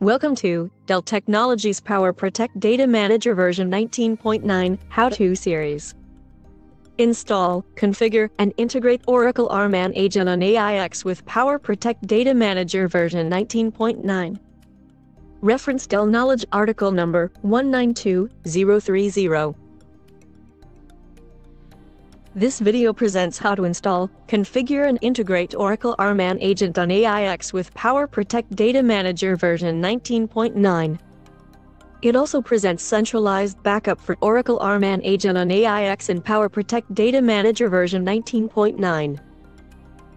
Welcome to Dell Technologies Power Protect Data Manager version 19.9 How-To series. Install, configure, and integrate Oracle RMAN agent on AIX with Power Protect Data Manager version 19.9. Reference Dell Knowledge article number 192030. This video presents how to install, configure and integrate Oracle RMAN agent on AIX with Power Protect Data Manager version 19.9. It also presents centralized backup for Oracle RMAN agent on AIX and Power Protect Data Manager version 19.9.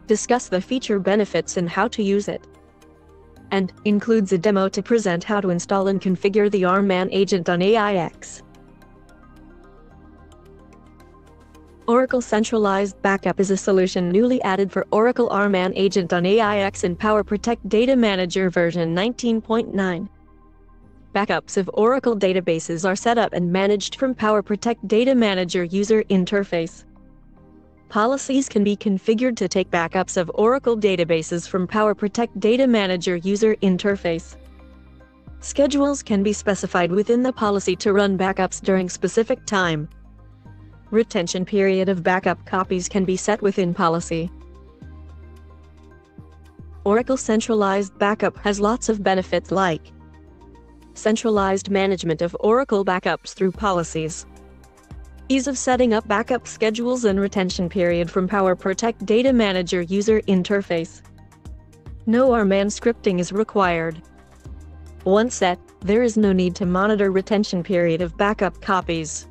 Discuss the feature benefits and how to use it. And includes a demo to present how to install and configure the RMAN agent on AIX. Oracle Centralized Backup is a solution newly added for Oracle RMAN Agent on AIX and Power Protect Data Manager version 19.9. Backups of Oracle databases are set up and managed from Power Protect Data Manager user interface. Policies can be configured to take backups of Oracle databases from Power Protect Data Manager user interface. Schedules can be specified within the policy to run backups during specific time. Retention period of backup copies can be set within policy. Oracle Centralized Backup has lots of benefits like centralized management of Oracle backups through policies, ease of setting up backup schedules and retention period from Power Protect Data Manager user interface. No RMAN scripting is required. Once set, there is no need to monitor retention period of backup copies.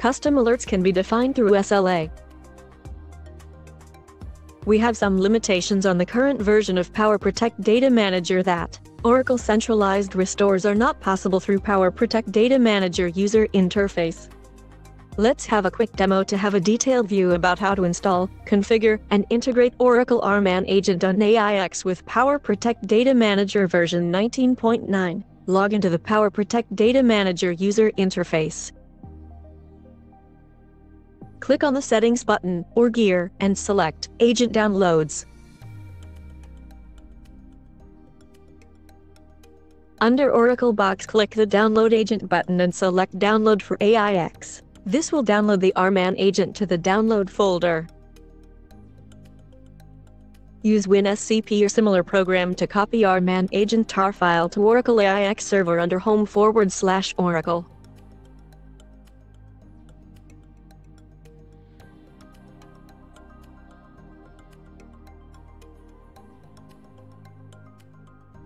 Custom alerts can be defined through SLA. We have some limitations on the current version of Power Protect Data Manager that Oracle centralized restores are not possible through Power Protect Data Manager user interface. Let's have a quick demo to have a detailed view about how to install, configure, and integrate Oracle RMAN agent on AIX with Power Protect Data Manager version 19.9. Log into the Power Protect Data Manager user interface. Click on the Settings button or gear and select Agent Downloads. Under Oracle box click the Download Agent button and select Download for AIX. This will download the RMAN agent to the download folder. Use WinSCP or similar program to copy RMAN agent tar file to Oracle AIX server under home forward slash Oracle.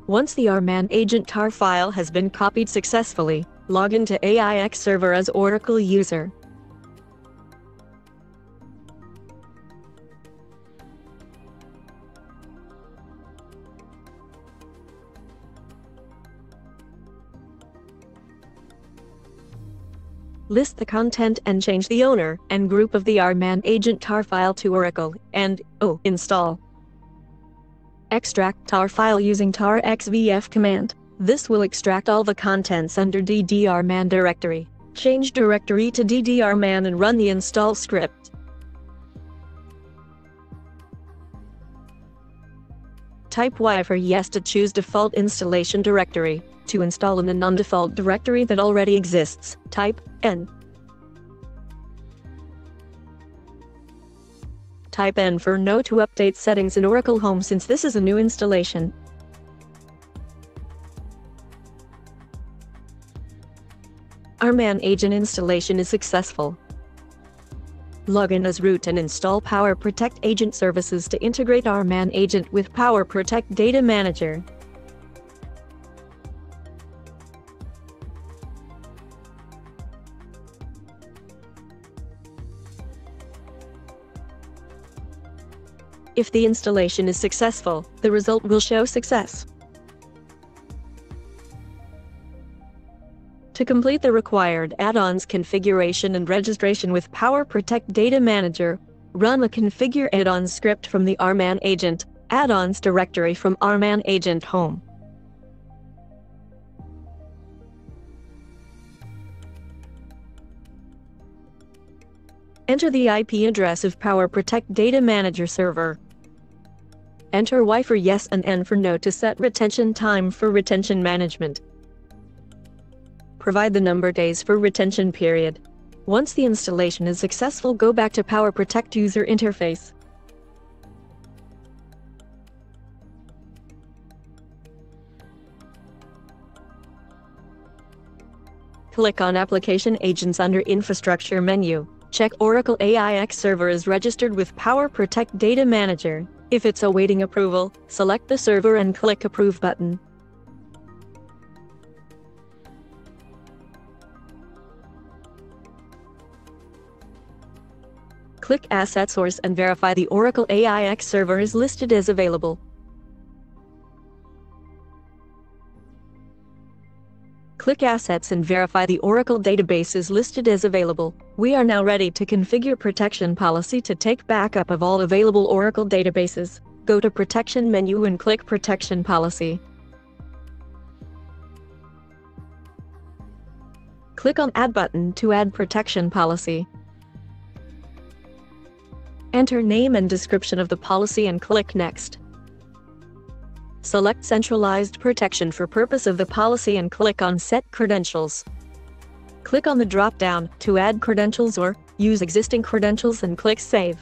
Once the RMAN agent tar file has been copied successfully, log into AIX server as Oracle user. List the content and change the owner and group of the RMAN agent tar file to Oracle, and, oh, install. Extract tar file using tar xvf command. This will extract all the contents under ddrman directory. Change directory to ddrman and run the install script. Type Y for yes to choose default installation directory. To install in the non-default directory that already exists, type N. Type N for no to update settings in Oracle Home since this is a new installation. RMAN agent installation is successful. Log in as root and install Power Protect Agent services to integrate RMAN agent with Power Protect Data Manager. If the installation is successful, the result will show success. To complete the required add-ons configuration and registration with Power Protect Data Manager, run a configure add-ons script from the RMAN agent, add-ons directory from RMAN agent home. Enter the IP address of Power Protect Data Manager server. Enter Y for yes and N for no to set retention time for retention management. Provide the number days for retention period. Once the installation is successful go back to Power Protect user interface. Click on Application Agents under Infrastructure menu. Check Oracle AIX server is registered with Power Protect Data Manager. If it's awaiting approval, select the server and click Approve button. Click Asset Source and verify the Oracle AIX server is listed as available. Click Assets and verify the Oracle database is listed as available. We are now ready to configure protection policy to take backup of all available Oracle databases. Go to Protection menu and click Protection Policy. Click on Add button to add protection policy. Enter name and description of the policy and click Next. Select Centralized Protection for purpose of the policy and click on Set Credentials. Click on the drop-down to add credentials or use existing credentials and click Save.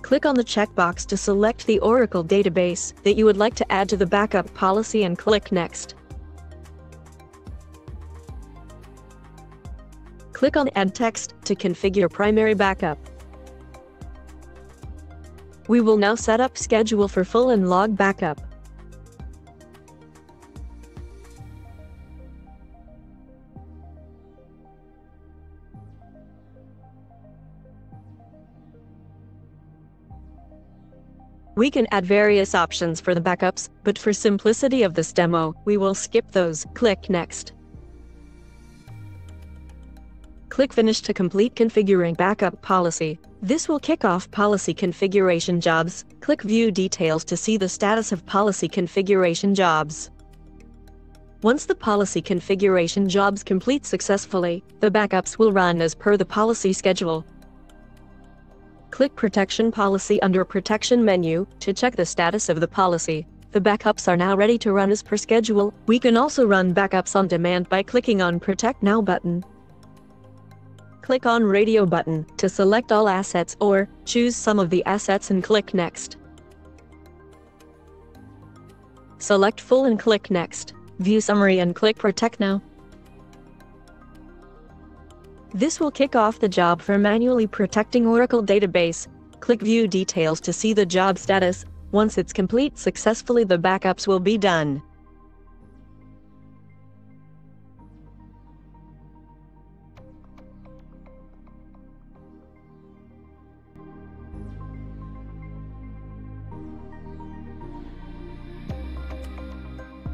Click on the checkbox to select the Oracle database that you would like to add to the backup policy and click Next. Click on Add Text to configure primary backup. We will now set up schedule for full and log backup. We can add various options for the backups, but for simplicity of this demo, we will skip those. Click Next. Click Finish to complete configuring backup policy. This will kick off policy configuration jobs. Click View Details to see the status of policy configuration jobs. Once the policy configuration jobs complete successfully, the backups will run as per the policy schedule. Click Protection Policy under Protection menu to check the status of the policy. The backups are now ready to run as per schedule. We can also run backups on demand by clicking on Protect Now button. Click on Radio button to select all assets or choose some of the assets and click Next. Select Full and click Next. View Summary and click Protect Now. This will kick off the job for manually protecting Oracle database. Click View Details to see the job status. Once it's complete successfully the backups will be done.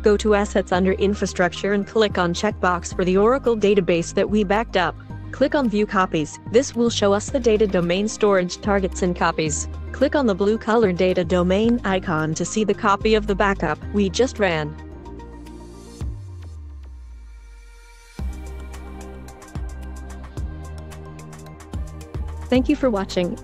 Go to Assets under Infrastructure and click on checkbox for the Oracle database that we backed up. Click on View Copies. This will show us the data domain storage targets and copies. Click on the blue color data domain icon to see the copy of the backup we just ran. Thank you for watching.